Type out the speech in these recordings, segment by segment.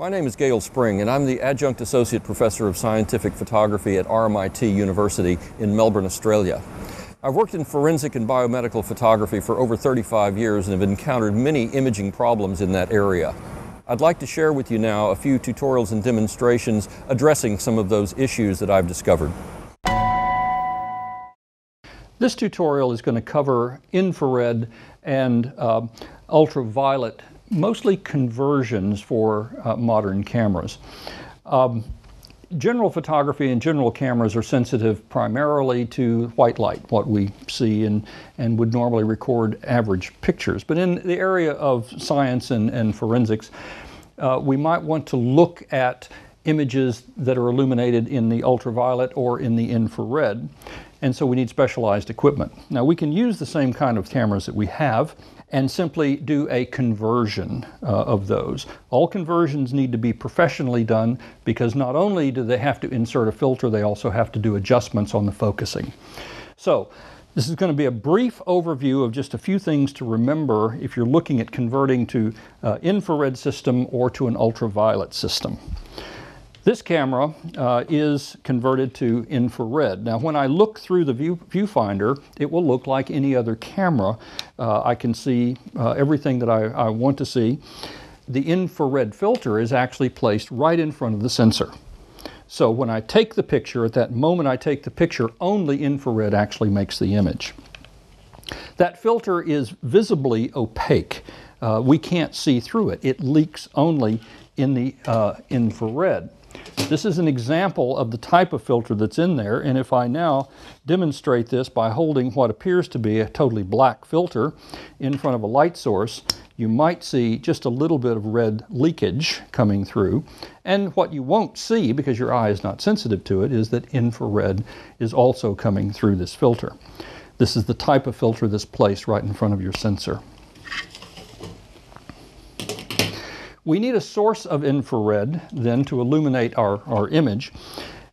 My name is Gale Spring, and I'm the Adjunct Associate Professor of Scientific Photography at RMIT University in Melbourne, Australia. I've worked in forensic and biomedical photography for over 35 years and have encountered many imaging problems in that area. I'd like to share with you now a few tutorials and demonstrations addressing some of those issues that I've discovered. This tutorial is going to cover infrared and uh, ultraviolet mostly conversions for uh, modern cameras. Um, general photography and general cameras are sensitive primarily to white light, what we see and, and would normally record average pictures. But in the area of science and, and forensics, uh, we might want to look at images that are illuminated in the ultraviolet or in the infrared. And so we need specialized equipment. Now we can use the same kind of cameras that we have and simply do a conversion uh, of those. All conversions need to be professionally done because not only do they have to insert a filter, they also have to do adjustments on the focusing. So this is going to be a brief overview of just a few things to remember if you're looking at converting to uh, infrared system or to an ultraviolet system. This camera uh, is converted to infrared. Now when I look through the view, viewfinder, it will look like any other camera. Uh, I can see uh, everything that I, I want to see. The infrared filter is actually placed right in front of the sensor. So when I take the picture, at that moment I take the picture, only infrared actually makes the image. That filter is visibly opaque. Uh, we can't see through it. It leaks only in the uh, infrared. This is an example of the type of filter that's in there, and if I now demonstrate this by holding what appears to be a totally black filter in front of a light source, you might see just a little bit of red leakage coming through. And what you won't see, because your eye is not sensitive to it, is that infrared is also coming through this filter. This is the type of filter that's placed right in front of your sensor. We need a source of infrared then to illuminate our, our image.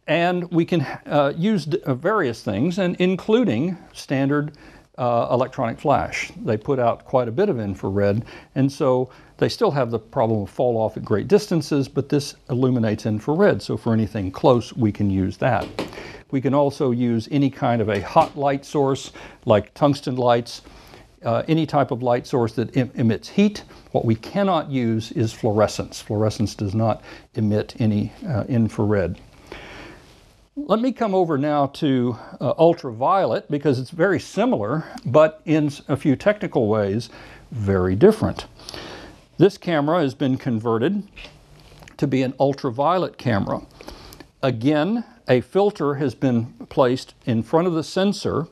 And we can uh, use uh, various things, and including standard uh, electronic flash. They put out quite a bit of infrared, and so they still have the problem of fall off at great distances, but this illuminates infrared, so for anything close, we can use that. We can also use any kind of a hot light source, like tungsten lights, uh, any type of light source that em emits heat. What we cannot use is fluorescence. Fluorescence does not emit any uh, infrared. Let me come over now to uh, ultraviolet because it's very similar, but in a few technical ways, very different. This camera has been converted to be an ultraviolet camera. Again, a filter has been placed in front of the sensor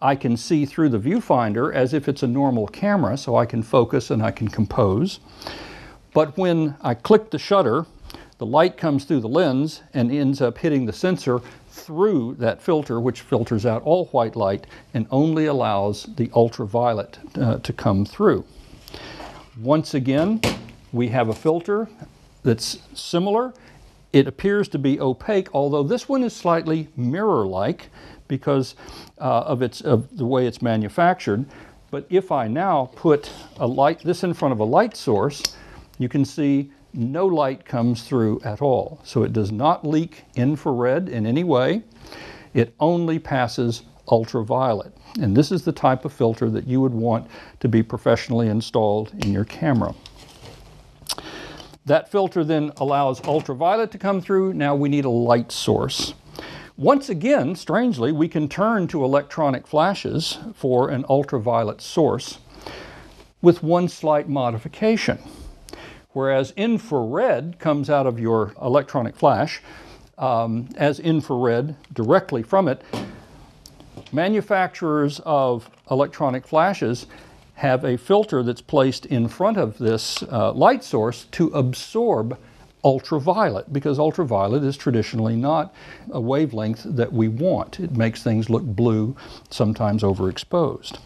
I can see through the viewfinder as if it's a normal camera, so I can focus and I can compose. But when I click the shutter, the light comes through the lens and ends up hitting the sensor through that filter, which filters out all white light and only allows the ultraviolet uh, to come through. Once again, we have a filter that's similar. It appears to be opaque, although this one is slightly mirror-like because uh, of, its, of the way it's manufactured. But if I now put a light, this in front of a light source, you can see no light comes through at all. So it does not leak infrared in any way. It only passes ultraviolet. And this is the type of filter that you would want to be professionally installed in your camera. That filter then allows ultraviolet to come through. Now we need a light source. Once again, strangely, we can turn to electronic flashes for an ultraviolet source with one slight modification. Whereas infrared comes out of your electronic flash um, as infrared directly from it, manufacturers of electronic flashes have a filter that's placed in front of this uh, light source to absorb ultraviolet because ultraviolet is traditionally not a wavelength that we want. It makes things look blue, sometimes overexposed.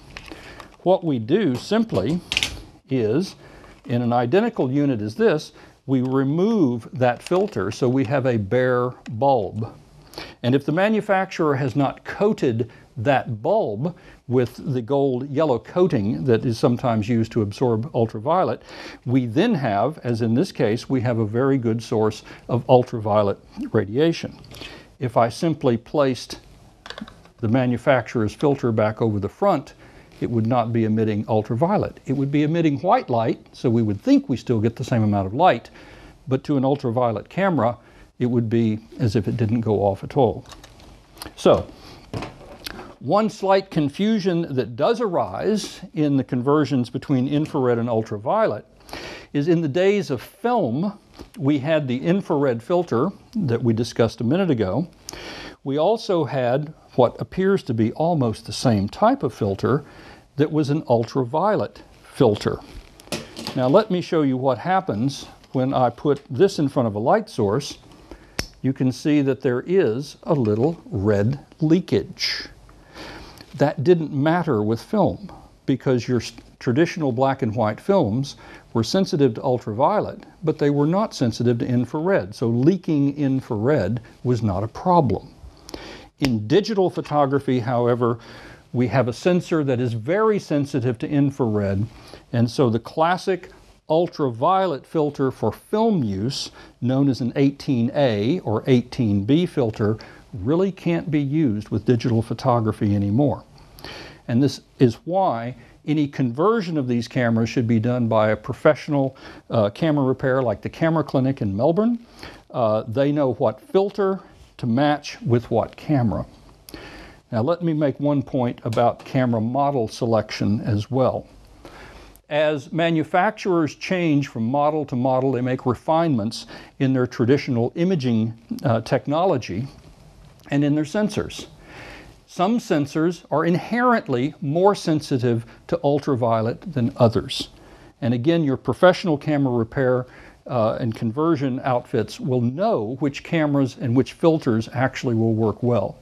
What we do simply is, in an identical unit as this, we remove that filter so we have a bare bulb. And if the manufacturer has not coated that bulb with the gold yellow coating that is sometimes used to absorb ultraviolet, we then have, as in this case, we have a very good source of ultraviolet radiation. If I simply placed the manufacturer's filter back over the front, it would not be emitting ultraviolet. It would be emitting white light, so we would think we still get the same amount of light, but to an ultraviolet camera, it would be as if it didn't go off at all. So, one slight confusion that does arise in the conversions between infrared and ultraviolet is in the days of film, we had the infrared filter that we discussed a minute ago. We also had what appears to be almost the same type of filter that was an ultraviolet filter. Now let me show you what happens when I put this in front of a light source. You can see that there is a little red leakage. That didn't matter with film because your traditional black and white films were sensitive to ultraviolet, but they were not sensitive to infrared. So leaking infrared was not a problem. In digital photography, however, we have a sensor that is very sensitive to infrared, and so the classic ultraviolet filter for film use, known as an 18A or 18B filter, really can't be used with digital photography anymore. And this is why any conversion of these cameras should be done by a professional uh, camera repair like the Camera Clinic in Melbourne. Uh, they know what filter to match with what camera. Now let me make one point about camera model selection as well. As manufacturers change from model to model, they make refinements in their traditional imaging uh, technology and in their sensors. Some sensors are inherently more sensitive to ultraviolet than others. And again, your professional camera repair uh, and conversion outfits will know which cameras and which filters actually will work well.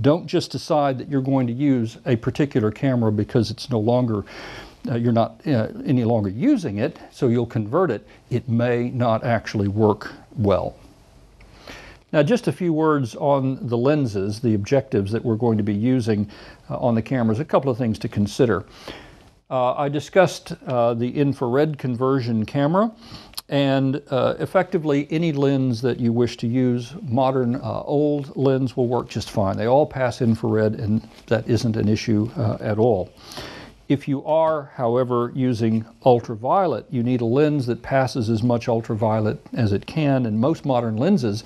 Don't just decide that you're going to use a particular camera because it's no longer, uh, you're not uh, any longer using it, so you'll convert it. It may not actually work well. Now, just a few words on the lenses, the objectives that we're going to be using uh, on the cameras, a couple of things to consider. Uh, I discussed uh, the infrared conversion camera and uh, effectively any lens that you wish to use, modern uh, old lens will work just fine. They all pass infrared and that isn't an issue uh, at all. If you are, however, using ultraviolet, you need a lens that passes as much ultraviolet as it can, and most modern lenses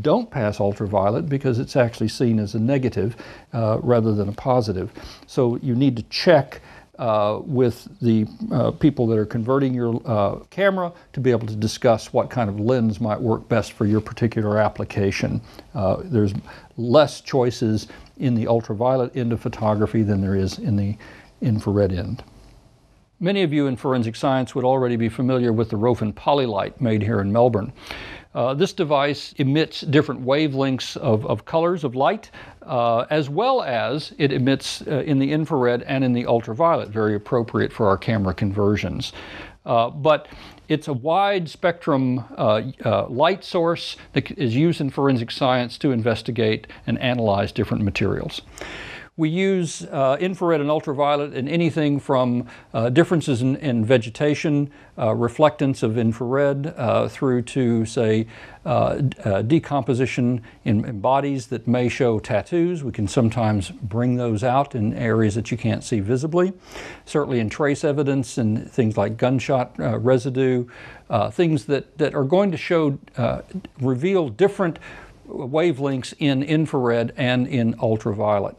don't pass ultraviolet because it's actually seen as a negative uh, rather than a positive. So you need to check uh, with the uh, people that are converting your uh, camera to be able to discuss what kind of lens might work best for your particular application. Uh, there's less choices in the ultraviolet end of photography than there is in the infrared end. Many of you in forensic science would already be familiar with the Rofin Polilight made here in Melbourne. Uh, this device emits different wavelengths of, of colors of light, uh, as well as it emits uh, in the infrared and in the ultraviolet, very appropriate for our camera conversions. Uh, but it's a wide spectrum uh, uh, light source that is used in forensic science to investigate and analyze different materials. We use uh, infrared and ultraviolet in anything from uh, differences in, in vegetation, uh, reflectance of infrared, uh, through to, say, uh, uh, decomposition in, in, bodies that may show tattoos. We can sometimes bring those out in areas that you can't see visibly. Certainly in trace evidence and things like gunshot residue, things that, that are going to show, reveal different wavelengths in infrared and in ultraviolet.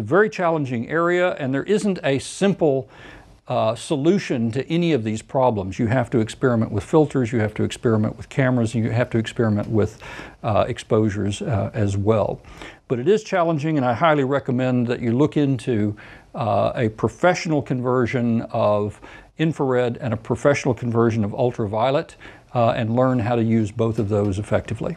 It's a very challenging area, and there isn't a simple uh, solution to any of these problems. You have to experiment with filters, you have to experiment with cameras, and you have to experiment with uh, exposures uh, as well. But it is challenging, and I highly recommend that you look into uh, a professional conversion of infrared and a professional conversion of ultraviolet uh, and learn how to use both of those effectively.